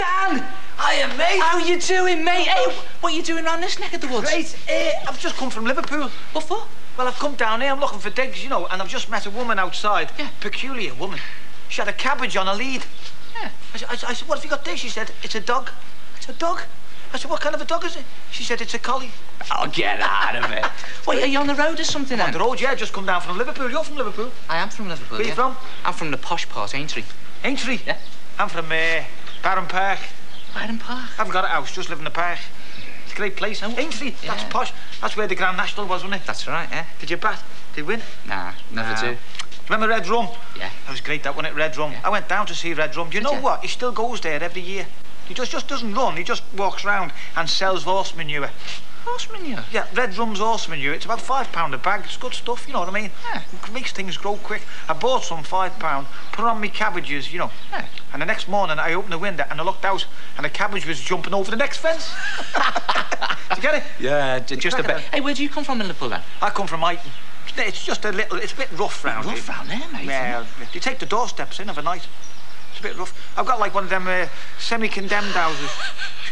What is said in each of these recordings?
Stan! Hiya, mate. How you doing, mate? Hey, what are you doing around this neck of the woods? Great. Uh, I've just come from Liverpool. What for? Well, I've come down here. I'm looking for digs, you know, and I've just met a woman outside. Yeah. Peculiar woman. She had a cabbage on her lead. Yeah. I, said- I, I said, what have you got there? She said, it's a dog. It's a dog. I said, what kind of a dog is it? She said, it's a collie. Oh, get out of it. Wait, are you on the road or something On the road, yeah, just come down from Liverpool. You're from Liverpool. I am from Liverpool. Where you from? I'm from the posh part, Aintree. Aintree. Yeah. I'm from uh, Barron Park. Byron Park. I haven't got a house, just live in the park. It's a great place. Oh, Aintree, that's posh. That's where the Grand National was, wasn't it? That's right, yeah. Did you bat? Did you win? Nah, never Nah. do. Remember Red Rum? Yeah. That was great, that one at Red Rum. Yeah. I went down to see Red Rum. Do you Did know you? what? He still goes there every year. He just, just doesn't run, he just walks round and sells horse manure. Horse manure. Yeah, Red Rum's horse manure. It's about five pound a bag. It's good stuff, you know what I mean? Yeah. It makes things grow quick. I bought some five pound, put on me cabbages, you know. Yeah. And the next morning I opened the window and I looked out and the cabbage was jumping over the next fence. Did you get it? Yeah, j- just a bit. Hey, where do you come from in Liverpool then? I come from Huyton. It's just a little, it's a bit rough round here. Rough round there, mate. Yeah, you take the doorsteps in of a night. It's a bit rough. I've got like one of them uh, semi-condemned houses.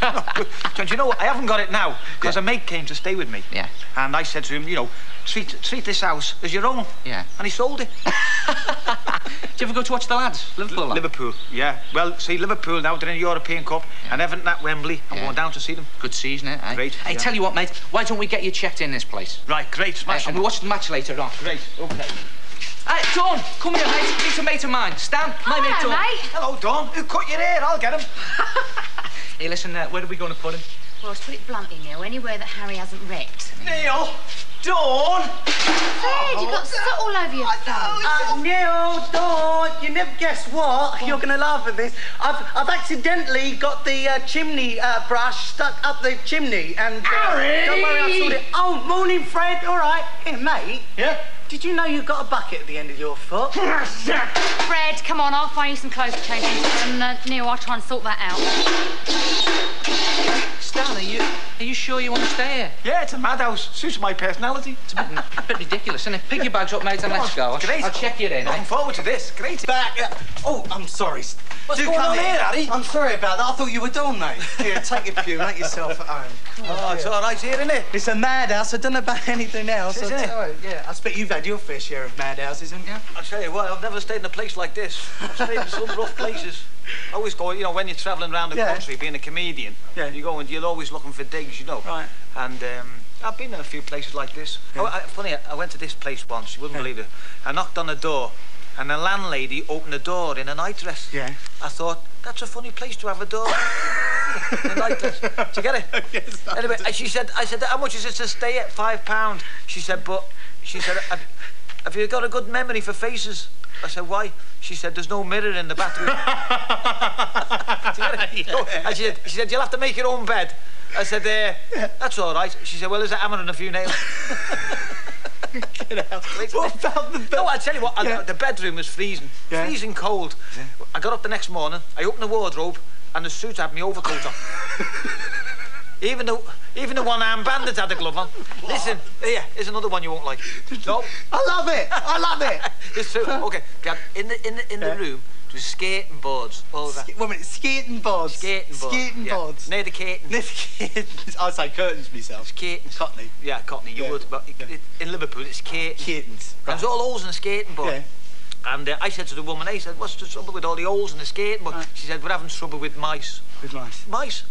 Don't you know what? I haven't got it now because Yeah. a mate came to stay with me. Yeah. And I said to him, you know, treat, treat this house as your own. Yeah. And he sold it. Do you ever go to watch the lads? Liverpool. lad? Liverpool, yeah. Well, see, Liverpool now, they're in the European Cup. And Everton at Wembley. I'm Yeah. going down to see them. Good season, eh? Great, Hey, yeah. tell you what, mate. Why don't we get you checked in this place? Right, great, Hey, smash and we watch the match later on. Great, okay. Hey, Dawn, come here, mate. He's a mate of mine. Stan, my mate, Hello, Dawn. mate. Hello, Don. Who cut your hair? I'll get him. Hey, listen, uh, where are we going to put him? Well, to put it bluntly, Neil, anywhere that Harry hasn't wrecked. Neil, Dawn. Fred, you've got soot all over your face. Uh, Neil, Dawn, you never guess what? You're going to laugh at this. I've, I've accidentally got the uh, chimney uh, brush stuck up the chimney and... Uh, Harry! Don't worry, I'll sort it. Oh, morning, Fred. All right. Here, mate. Yeah? Did you know you've got a bucket at the end of your foot? Fred, come on, I'll find you some clothes to change into, and uh, Neil, I'll try and sort that out. Stan, are you, are you sure you want to stay here? Yeah, it's a madhouse. Suits my personality. It's a bit, a bit ridiculous, isn't it? Pick your bags up, mate, and let's go. I'll, Great. I'll check you in, Looking eh? forward to this. Great. Back. Uh, oh, I'm sorry. What's Do going come on here, Harry? I'm sorry about that. I thought you were Dawn, mate. Here, take a few. Make yourself at home. Oh, it's all right here, isn't it? It's a madhouse. I don't know about anything else. Is I it? you, Yeah, I expect you've had your fair share of madhouses, haven't you? I'll tell you what, I've never stayed in a place like this. I've stayed in some rough places. I always go, you know, when you're travelling around the Yeah. country, being a comedian, Yeah. you go and you're always looking for digs, you know. Right. And um, I've been in a few places like this. Yeah. Oh, I, funny, I went to this place once, you wouldn't Yeah. believe it. I knocked on the door, and the landlady opened the door in a nightdress. Yeah. I thought, that's a funny place to have a door. in a nightdress. Do you get it? Yes, Anyway, and she said, I said, how much is it to stay at? Five pound. She said, but, she said, have, have you got a good memory for faces? I said, why? She said, there's no mirror in the bathroom. You? And she said, she said, you'll have to make your own bed. I said, uh, that's all right. She said, well, there's a hammer and a few nails. Get out. What about the bed? No, I'll tell you what, I- Yeah. the bedroom was freezing. Yeah. Freezing cold. I got up the next morning, I opened the wardrobe, and the suit had my overcoat on. even the even the one arm bandit had a glove on. Listen, here, here's another one you won't like. No, I love it. I love it. it's true. Okay, in the in the in the room, there was skating boards all over. Sk- a minute, skating boards. Skating boards. Skating yeah. boards. Near the curtains. I'd say curtains myself. Skating. Cockney. Yeah, Cockney, you Yeah. would. But Yeah. in Liverpool, it's skating. Kittens. There's all holes in the skating board. Yeah. And uh, I said to the woman, I said, what's the trouble with all the holes in the skating board? Right. She said, we're having trouble with mice. With mice. Mice?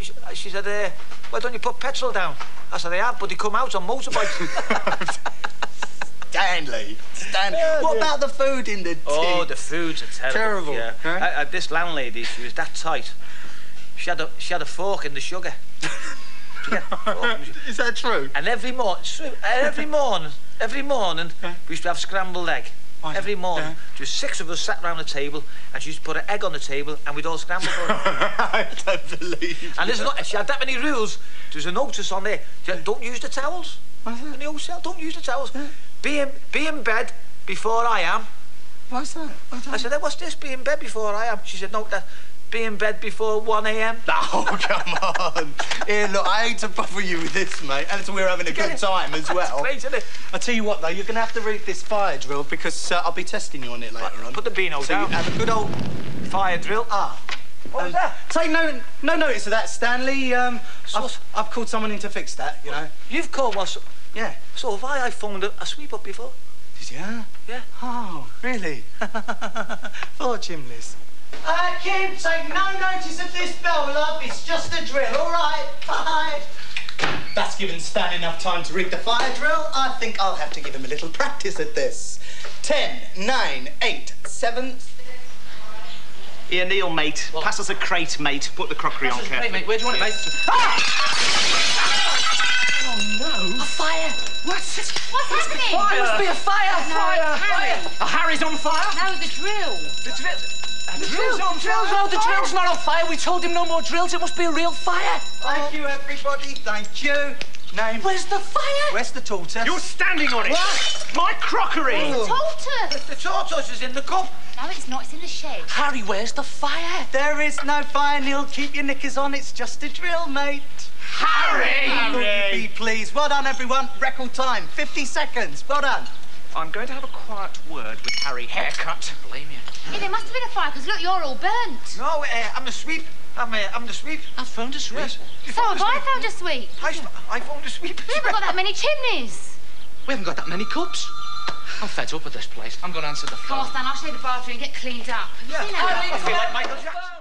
She, she said, uh, why don't you put petrol down? I said, they have, but they come out on motorbikes. Stanley. Stanley. what about the food in the tea? oh, the foods are terrible. Terrible, Yeah. huh? I, I, this landlady, she was that tight. She had a, she had a fork in the sugar. She had a fork in the sugar. Is that true? And every morning, every morning, every morning, Yeah. we used to have scrambled egg. Right. Every morning, Yeah. there was six of us sat round the table, and she used to put an egg on the table, and we'd all scramble for it. I don't believe and there's not, she had that many rules. There's a notice on there. Don't use the towels What's in that? the hotel. Don't use the towels. Yeah. Be in, be in bed before I am. What's that? I don't I said, what's this? Be in bed before I am. She said, no, that. Be in bed before 1 a.m. Oh, come on. Here, look, I hate to bother you with this, mate. And so we're having a Get good it? time as well. Great, isn't it? I tell you what, though, you're going to have to read this fire drill because uh, I'll be testing you on it later on. Put the beano so you down. have a good old... Fire drill. Ah. What was that? Take no no notice of that, Stanley. Um, So- I've, I've called someone in to fix that. You know. You've called one. So, Yeah. so have I. I phoned a, a sweep up before. Did you? Yeah. Oh, really? Four chimneys. I Uh, Kim, take no notice of this bell, love. It's just a drill, all right? Bye. That's given Stan enough time to read the fire drill. I think I'll have to give him a little practice at this. Ten, nine, eight, seven. Here, Neil, mate. Pass us a crate, mate. Put the crockery on Wait, carefully. mate, where do you want it, mate? Ah! Oh, no. A fire. What's happening? There must be a fire! No, fire! it's Harry. Oh, Harry's on fire? No, the drill. The drill. The drill's on fire. No, the drill's not on fire. We told him no more drills. It must be a real fire. Thank you, everybody. Thank you. Name. Where's the fire? Where's the tortoise? You're standing on it. My crockery. Tortoise. The tortoise is in the cup. No, it's not. It's in the shed. Harry, where's the fire? There is no fire, Neil. Keep your knickers on. It's just a drill, mate. Harry! Harry! Be pleased. Well done, everyone. Record time. 50 seconds. Well done. I'm going to have a quiet word with Harry Haircut. Blame you. Yeah, there must have been a fire, because look, you're all burnt. No, uh, I'm the sweep. I'm, uh, I'm the sweep. I've found a sweet. Yes. You So phoned have the I found a sweet. I, sp- I phoned the sweep. We haven't got that many chimneys. We haven't got that many cups. I'm fed up with this place. I'm going to answer the phone. Come phone. on, Stan, I'll show you the bathroom and get cleaned up. Have you seen how- I feel like Michael Jackson.